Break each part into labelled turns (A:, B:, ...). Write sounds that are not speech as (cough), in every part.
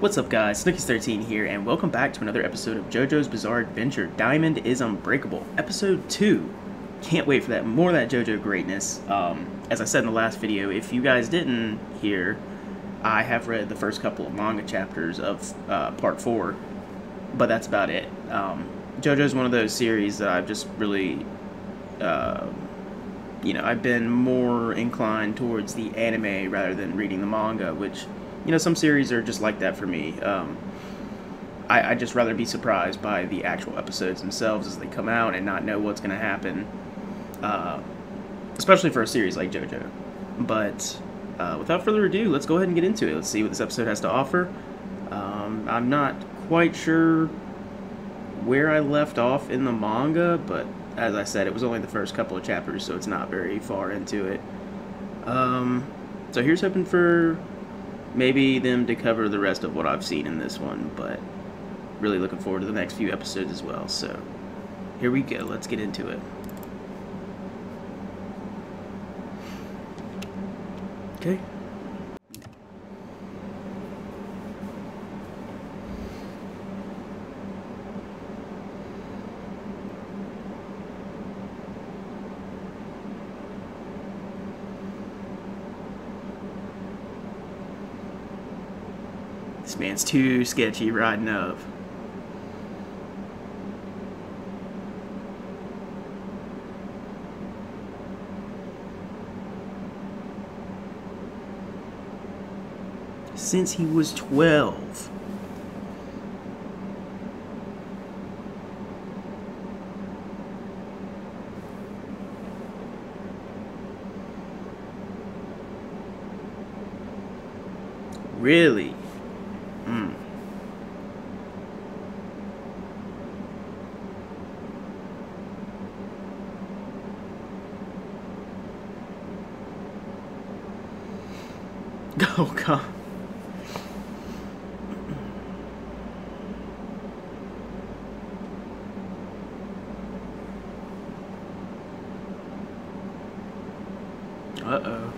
A: What's up guys, Snookies13 here, and welcome back to another episode of JoJo's Bizarre Adventure, Diamond is Unbreakable, Episode 2. Can't wait for that, more that JoJo greatness. Um, as I said in the last video, if you guys didn't hear, I have read the first couple of manga chapters of uh, Part 4, but that's about it. Um, JoJo's one of those series that I've just really, uh, you know, I've been more inclined towards the anime rather than reading the manga, which you know, some series are just like that for me. Um, I, I'd just rather be surprised by the actual episodes themselves as they come out and not know what's going to happen, uh, especially for a series like JoJo. But uh, without further ado, let's go ahead and get into it. Let's see what this episode has to offer. Um, I'm not quite sure where I left off in the manga, but as I said, it was only the first couple of chapters, so it's not very far into it. Um, so here's hoping for maybe them to cover the rest of what I've seen in this one, but really looking forward to the next few episodes as well. So here we go. Let's get into it. Okay. Man's too sketchy riding up. Since he was 12. Really? Mm. Oh god. Uh-oh.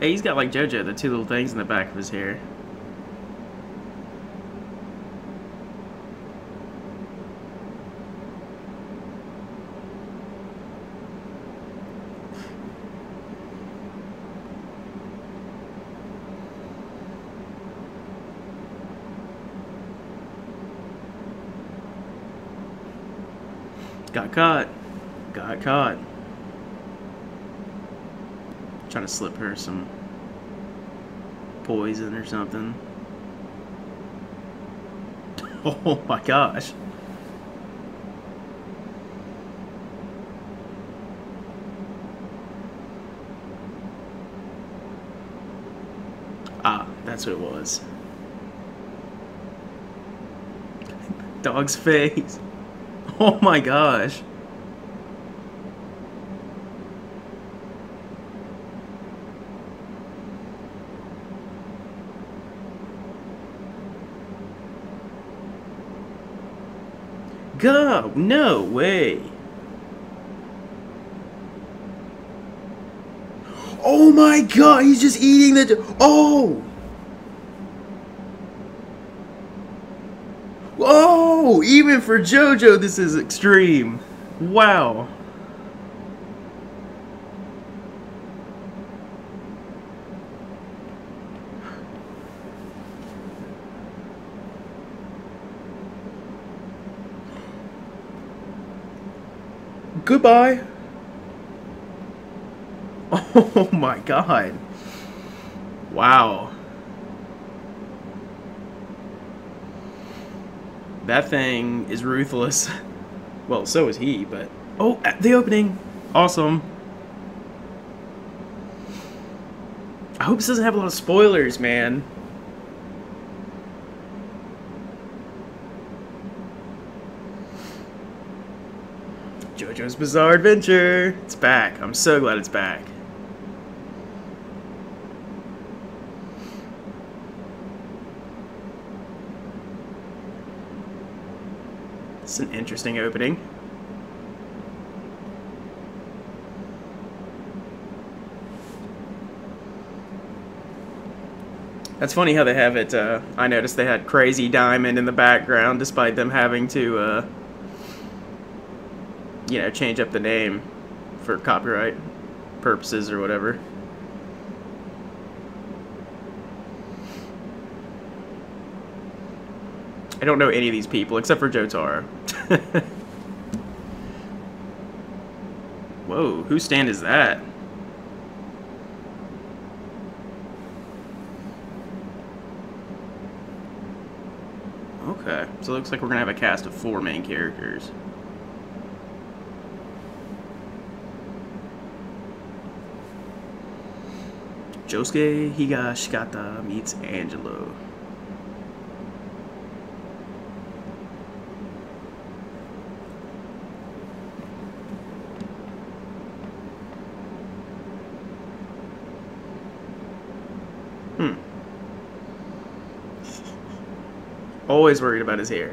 A: Hey, he's got like JoJo, the two little things in the back of his hair. Got caught. Got caught. Trying to slip her some poison or something. (laughs) Oh my gosh. Ah, that's what it was. Dog's (laughs) face. (laughs) Oh my gosh. Go! No way! Oh my god, he's just eating the... Oh! Oh, even for JoJo, this is extreme. Wow. Goodbye. (laughs) Oh my god. Wow. That thing is ruthless. Well, so is he, but... Oh, the opening! Awesome. I hope this doesn't have a lot of spoilers, man. JoJo's Bizarre Adventure! It's back. I'm so glad it's back. It's an interesting opening. That's funny how they have it. Uh, I noticed they had Crazy Diamond in the background, despite them having to, uh, you know, change up the name for copyright purposes or whatever. I don't know any of these people except for Jotaro. (laughs) Whoa, whose stand is that? Okay, so it looks like we're gonna have a cast of four main characters. Josuke Higashikata meets Angelo. Always worried about his hair.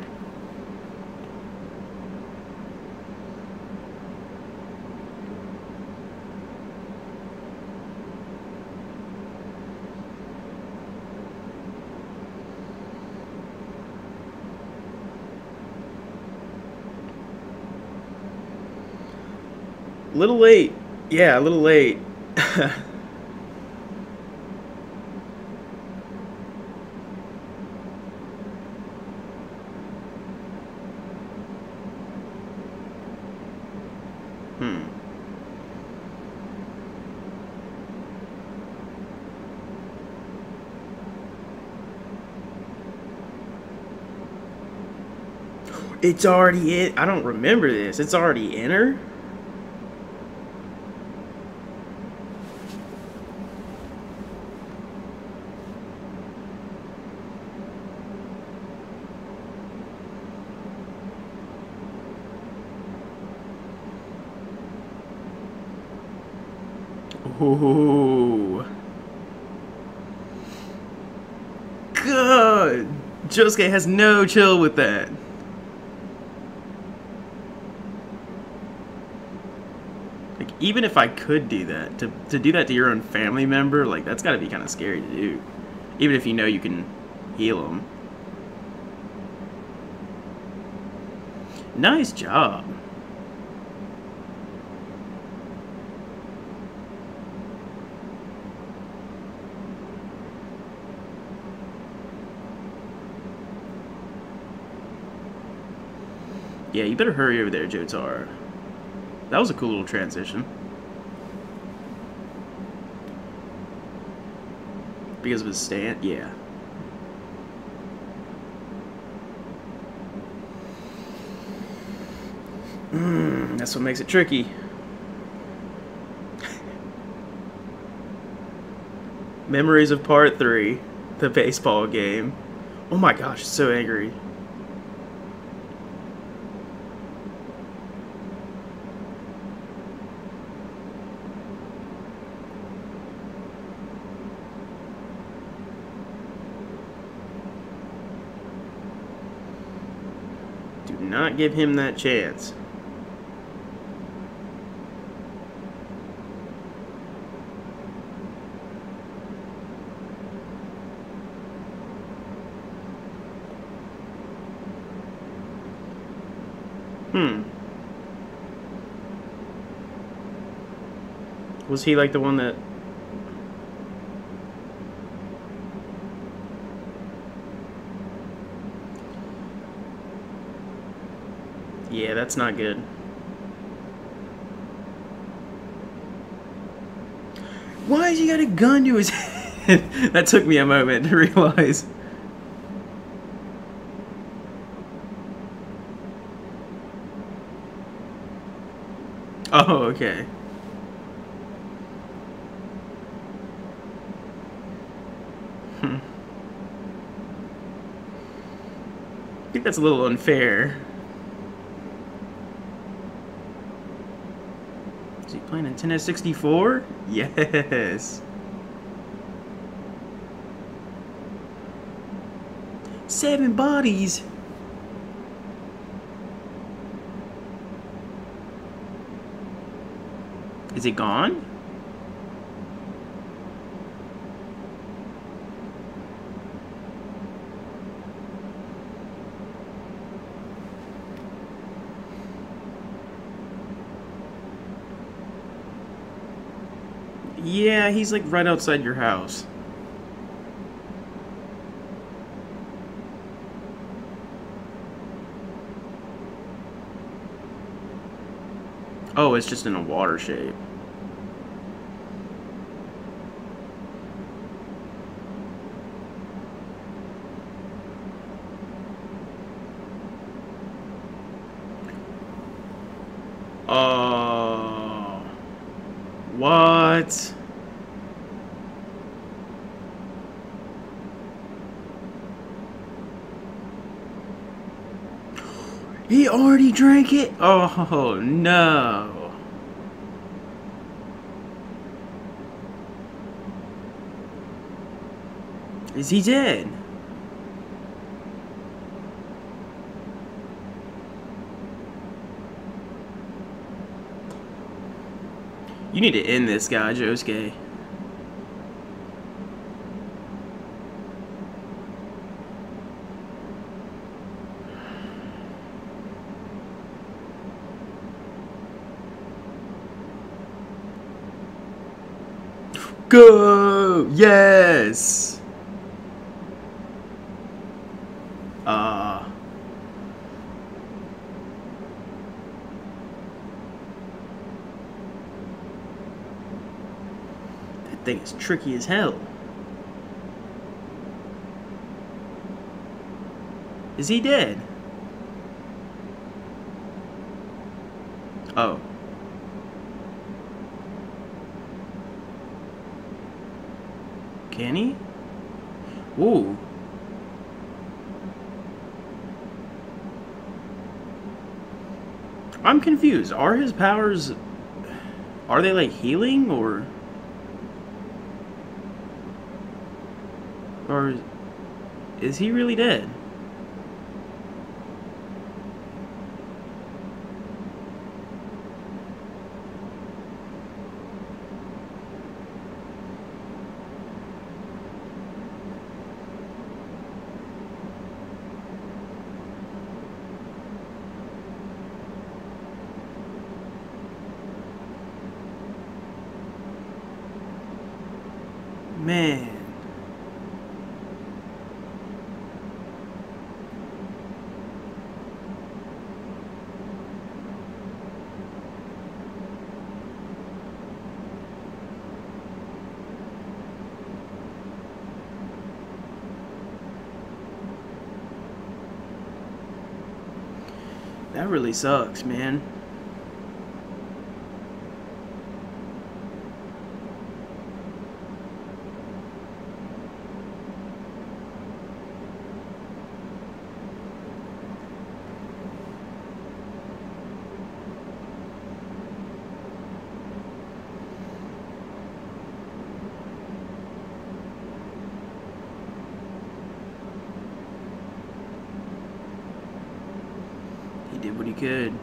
A: Little late. Yeah, a little late. (laughs) It's already in. I don't remember this. It's already in her. Ooh. Good. Josuke has no chill with that. Like, even if I could do that, to, to do that to your own family member, like, that's gotta be kind of scary to do. Even if you know you can heal them. Nice job. Yeah, you better hurry over there, Jotaro. That was a cool little transition. Because of his stand? Yeah. Mmm, that's what makes it tricky. (laughs) Memories of Part 3, the baseball game. Oh my gosh, so angry. Not give him that chance. Hmm. Was he like the one that Yeah, that's not good. Why has he got a gun to his (laughs) head? that took me a moment to (laughs) realize. Oh, okay. Hmm. I think that's a little unfair. Is he playing Nintendo 64? Yes. Seven bodies. Is it gone? Yeah, he's like right outside your house. Oh, it's just in a water shape. Oh. What? He drank it? Oh, no. Is he dead? You need to end this guy, Josuke. Go! Yes! Uh... That thing is tricky as hell. Is he dead? Oh. Can he? Ooh. I'm confused. Are his powers... Are they like healing or... Or... Is he really dead? Man. That really sucks, man. Did what he could.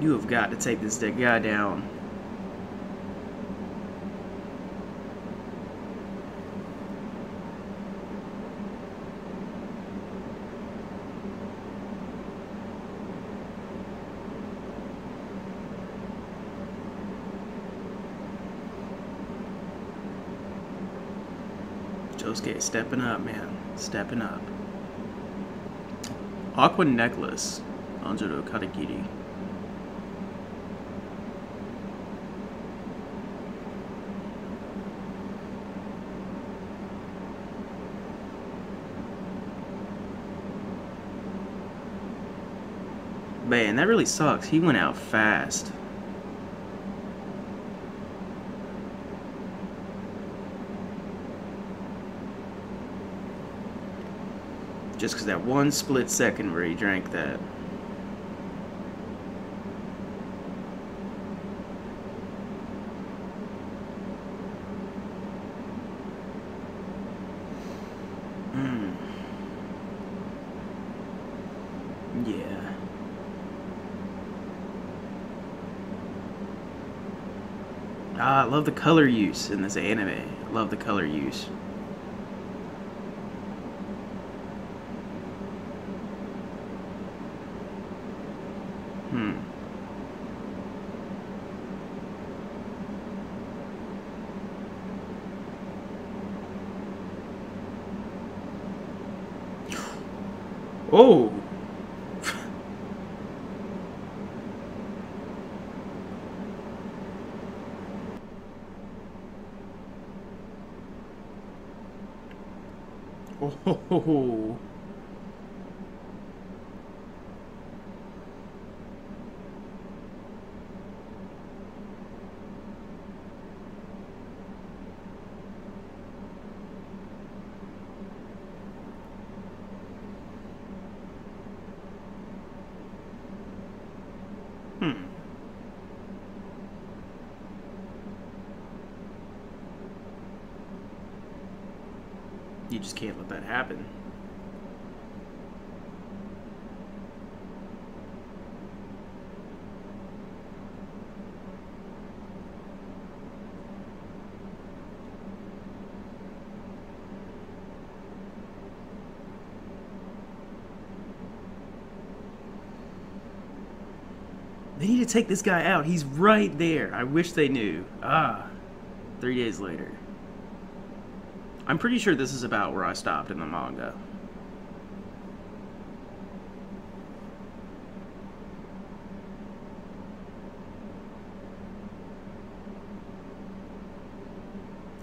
A: You have got to take this dead guy down. Josuke stepping up, man. Stepping up. Aqua necklace. Anjuro Katagiri. Man, that really sucks. He went out fast. Just because that one split second where he drank that. Mm. Yeah. Ah, I love the color use in this anime. I love the color use. Hmm. Oh! Oh. Hmm. You just can't let that happen. They need to take this guy out. He's right there. I wish they knew. Ah. Three days later. I'm pretty sure this is about where I stopped in the manga.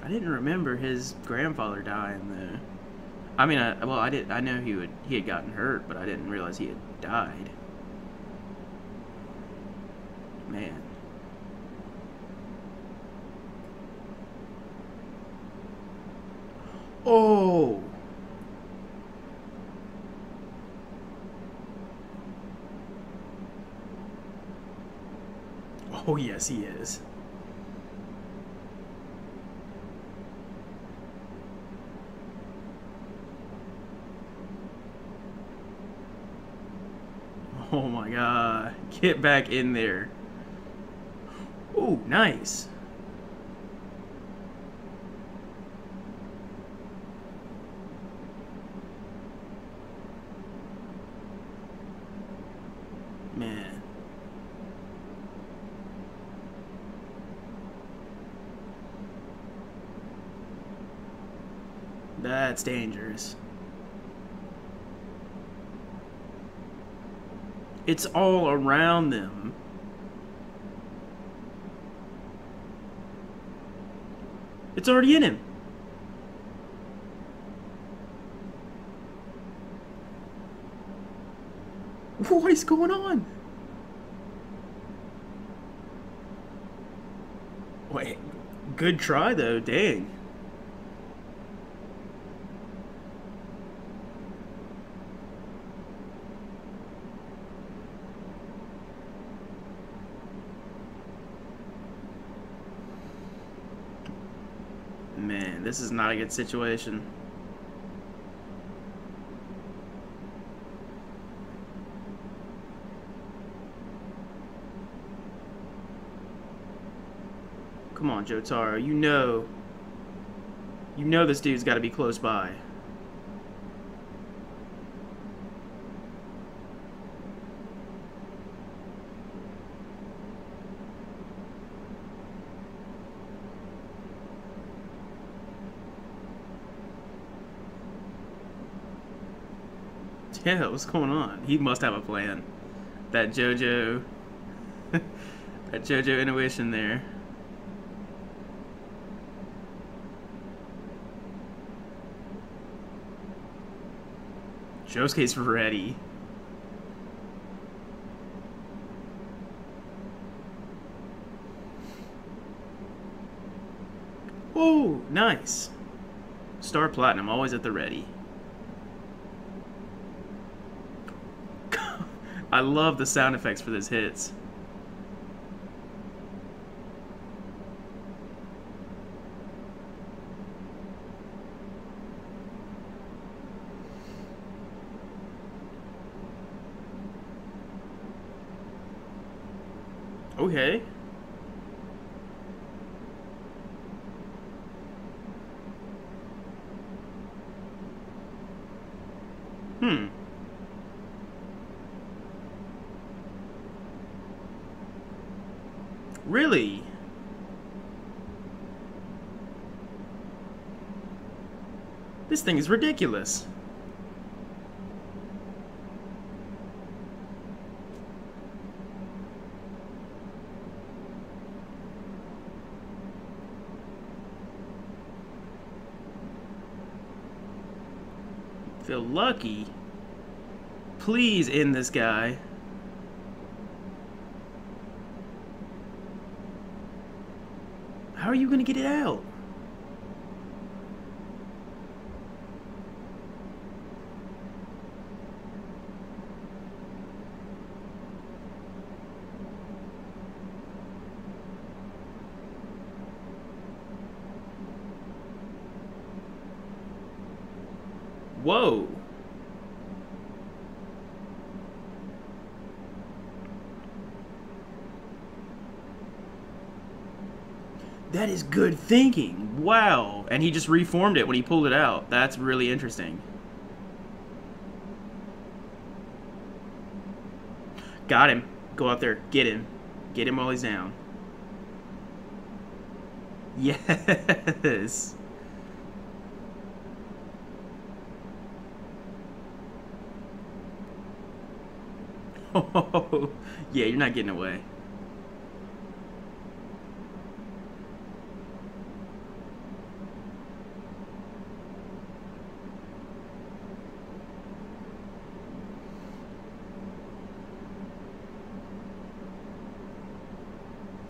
A: I didn't remember his grandfather dying though. I mean, I, well, I did. I know he would. He had gotten hurt, but I didn't realize he had died. Man. Oh. Oh, yes, he is. Oh my god. Get back in there. Oh, nice. Man. That's dangerous. It's all around them. It's already in him. What is going on? Wait, good try though, dang. Man, this is not a good situation. Come on, Jotaro. You know. You know this dude's got to be close by. Yeah, what's going on? He must have a plan. That JoJo... (laughs) that JoJo intuition there. Josuke's ready. Oh, nice. Star Platinum, always at the ready. I love the sound effects for this. hits. Okay. Hmm. Really? This thing is ridiculous. Feel lucky. Please end this guy. How are you going to get it out? Whoa. That is good thinking. Wow. And he just reformed it when he pulled it out. That's really interesting. Got him. Go out there. Get him. Get him while he's down. (laughs) Yes. Oh, (laughs) yeah, you're not getting away.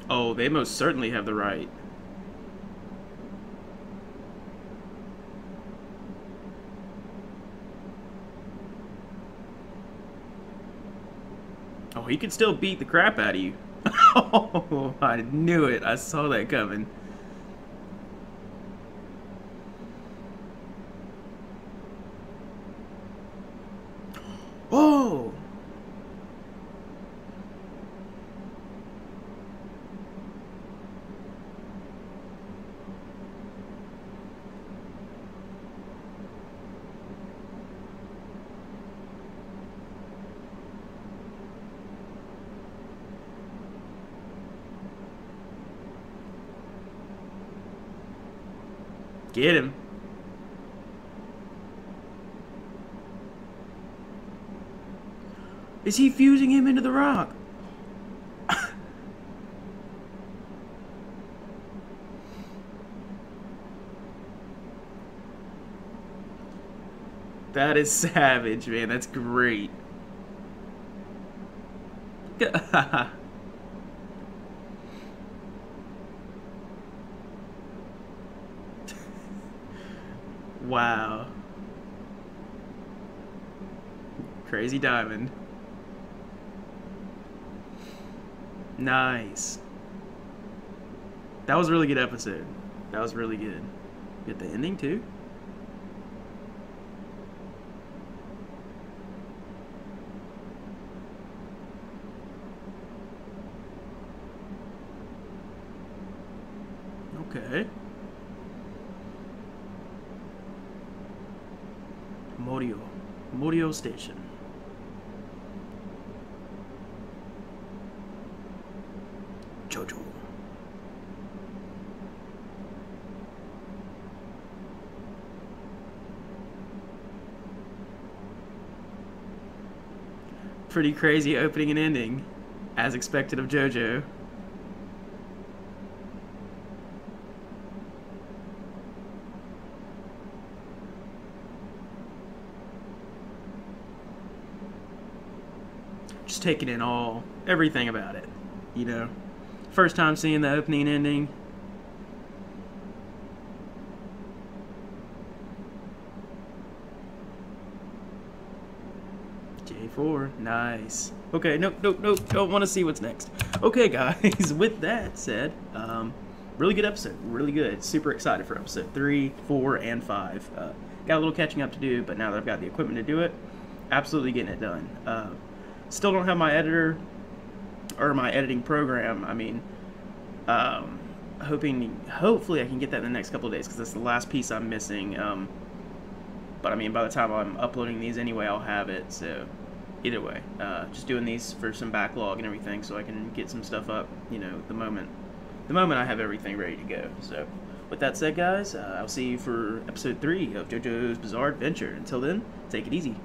A: Oh, they most certainly have the right. Oh, he can still beat the crap out of you. (laughs) oh, I knew it. I saw that coming. Oh! Get him. Is he fusing him into the rock? (laughs) that is savage, man. That's great. (laughs) wow. Crazy Diamond. Nice. That was a really good episode. That was really good. Get the ending too? Okay. Morioh. Morioh Station. Jojo. Pretty crazy opening and ending, as expected of JoJo. Just taking in all, everything about it, you know. First time seeing the opening ending. J4, nice. Okay, nope, nope, nope, don't want to see what's next. Okay, (laughs) guys, with that said, um, really good episode, really good. Super excited for episode 3, 4, and 5. Uh, got a little catching up to do, but now that I've got the equipment to do it, absolutely getting it done. Uh, still don't have my editor or my editing program. I mean, um, hoping, hopefully, I can get that in the next couple of days because that's the last piece I'm missing. Um, but I mean, by the time I'm uploading these anyway, I'll have it. So either way, uh, just doing these for some backlog and everything, so I can get some stuff up. You know, the moment the moment I have everything ready to go. So with that said, guys, uh, I'll see you for episode three of JoJo's Bizarre Adventure. Until then, take it easy.